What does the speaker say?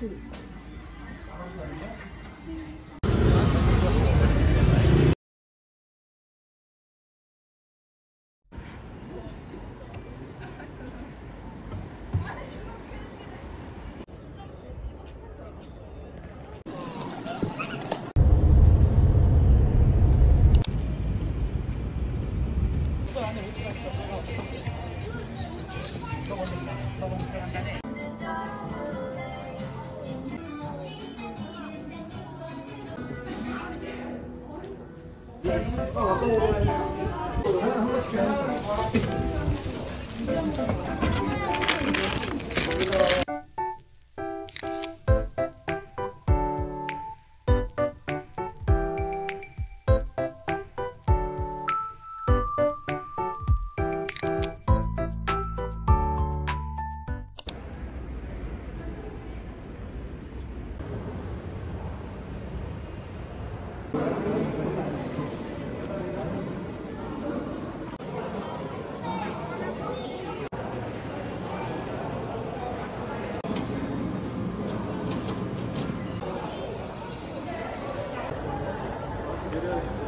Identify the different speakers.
Speaker 1: food.
Speaker 2: 話聞きました。How doing?